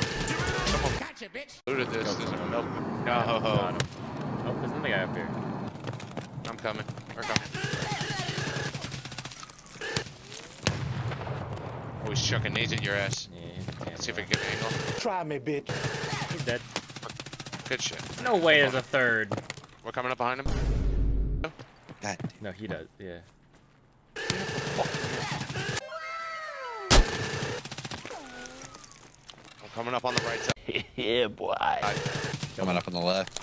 Gotcha, bitch. looted this. There's no. Got No. him. Oh, there's another guy up here. I'm coming. We're coming. Oh, he's chucking nades at your ass. Yeah, Let's see if camping. can get an angle. Try me, bitch. He's dead. Good shit. No way there's a third. We're coming up behind him. God. No, he does. Yeah. Coming up on the right side. yeah, boy. Coming up on the left.